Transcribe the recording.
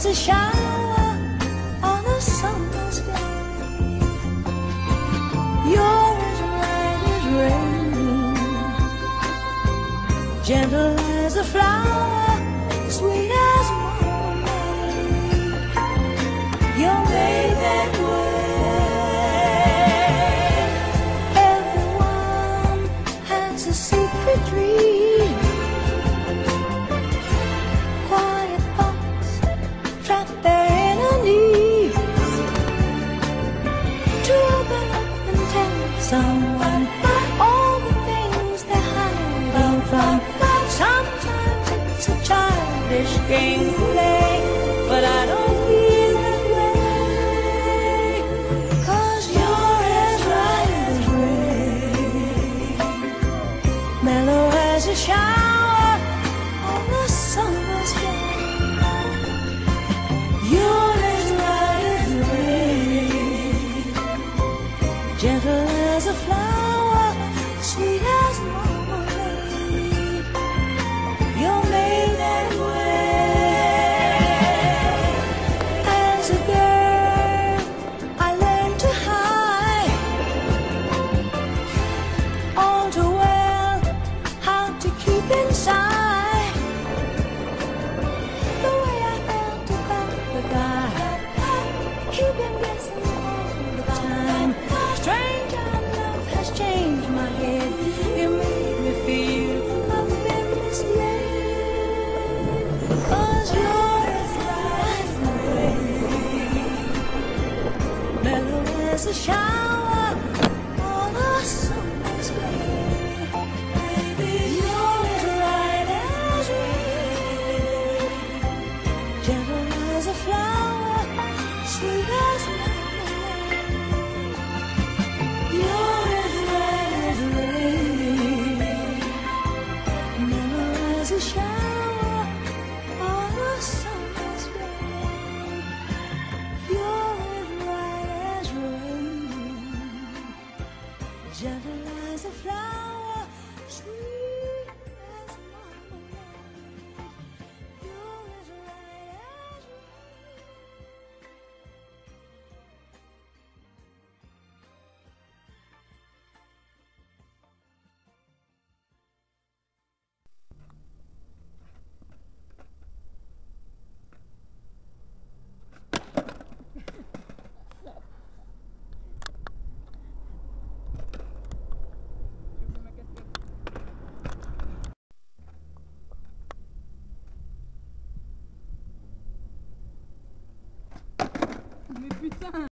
As a shower on a summer's day. You're as light as rain, gentle as a flower. someone all the things they hide hiding from. Sometimes it's a childish game to play, but I don't feel that way. You're as as mellow as a shower on a summer's day. You're as as gentle as a flower. Mellow as a shower on a summer jealous. Mais putain.